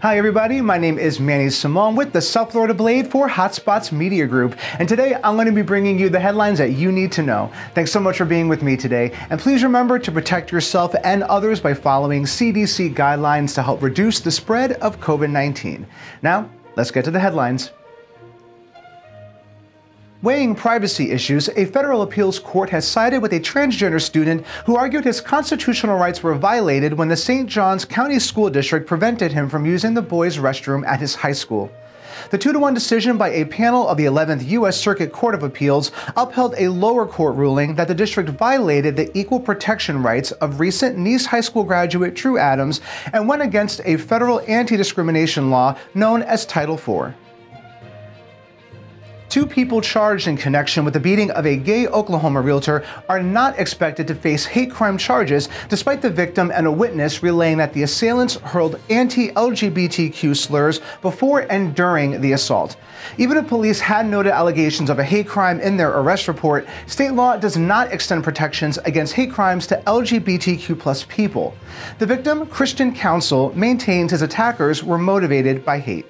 Hi, everybody. My name is Manny Simone with the South Florida Blade for Hotspots Media Group. And today I'm going to be bringing you the headlines that you need to know. Thanks so much for being with me today. And please remember to protect yourself and others by following CDC guidelines to help reduce the spread of COVID 19. Now, let's get to the headlines. Weighing privacy issues, a federal appeals court has sided with a transgender student who argued his constitutional rights were violated when the St. Johns County School District prevented him from using the boys' restroom at his high school. The 2 to 1 decision by a panel of the 11th U.S. Circuit Court of Appeals upheld a lower court ruling that the district violated the equal protection rights of recent Nease High School graduate Drew Adams and went against a federal anti discrimination law known as Title IV. Two people charged in connection with the beating of a gay Oklahoma realtor are not expected to face hate crime charges, despite the victim and a witness relaying that the assailants hurled anti LGBTQ slurs before and during the assault. Even if police had noted allegations of a hate crime in their arrest report, state law does not extend protections against hate crimes to LGBTQ plus people. The victim, Christian Counsel, maintains his attackers were motivated by hate.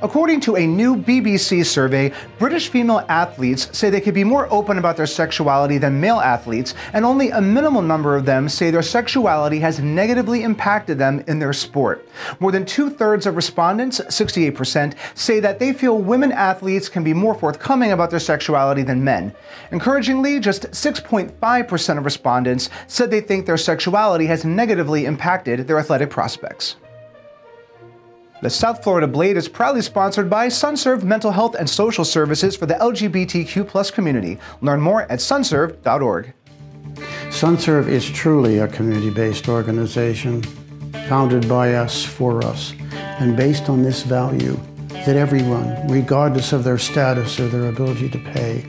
According to a new BBC survey, British female athletes say they could be more open about their sexuality than male athletes, and only a minimal number of them say their sexuality has negatively impacted them in their sport. More than two thirds of respondents, 68%, say that they feel women athletes can be more forthcoming about their sexuality than men. Encouragingly, just 6.5% of respondents said they think their sexuality has negatively impacted their athletic prospects. The South Florida Blade is proudly sponsored by SunServe Mental Health and Social Services for the LGBTQ community. Learn more at sunserve.org. SunServe is truly a community-based organization founded by us for us and based on this value that everyone, regardless of their status or their ability to pay,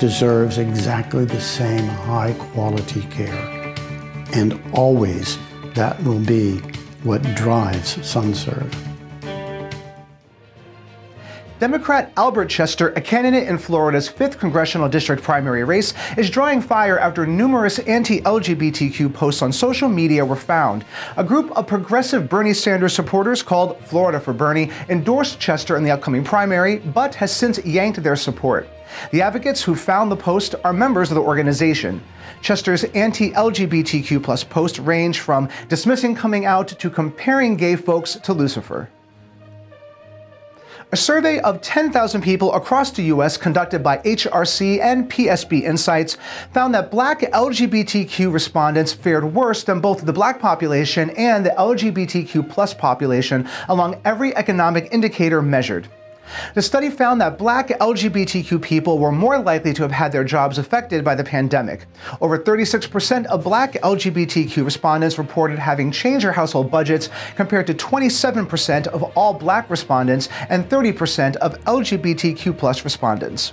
deserves exactly the same high quality care. And always that will be what drives SunServe. Democrat Albert Chester, a candidate in Florida's 5th congressional district primary race, is drawing fire after numerous anti LGBTQ posts on social media were found. A group of progressive Bernie Sanders supporters called Florida for Bernie endorsed Chester in the upcoming primary, but has since yanked their support. The advocates who found the post are members of the organization. Chester's anti LGBTQ plus post range from dismissing coming out to comparing gay folks to Lucifer. A survey of 10,000 people across the U.S. conducted by HRC and PSB Insights found that black LGBTQ respondents fared worse than both the black population and the LGBTQ plus population along every economic indicator measured. The study found that black LGBTQ people were more likely to have had their jobs affected by the pandemic. Over 36% of black LGBTQ respondents reported having changed their household budgets, compared to 27% of all black respondents and 30% of LGBTQ plus respondents.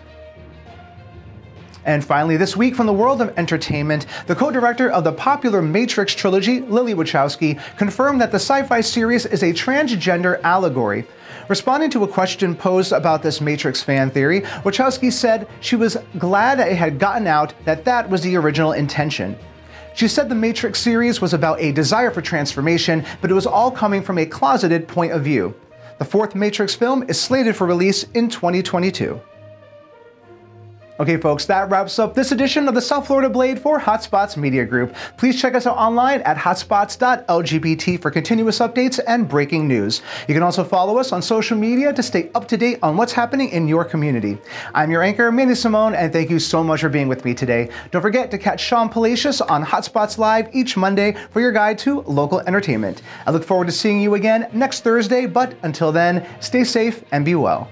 And finally, this week from the world of entertainment, the co director of the popular Matrix trilogy, Lily Wachowski, confirmed that the sci fi series is a transgender allegory. Responding to a question posed about this Matrix fan theory, Wachowski said she was glad it had gotten out that that was the original intention. She said the Matrix series was about a desire for transformation, but it was all coming from a closeted point of view. The fourth Matrix film is slated for release in 2022. Okay, folks, that wraps up this edition of the South Florida Blade for Hotspots Media Group. Please check us out online at hotspots.lgbt for continuous updates and breaking news. You can also follow us on social media to stay up to date on what's happening in your community. I'm your anchor, Manny Simone, and thank you so much for being with me today. Don't forget to catch Sean Palacios on Hotspots Live each Monday for your guide to local entertainment. I look forward to seeing you again next Thursday, but until then, stay safe and be well.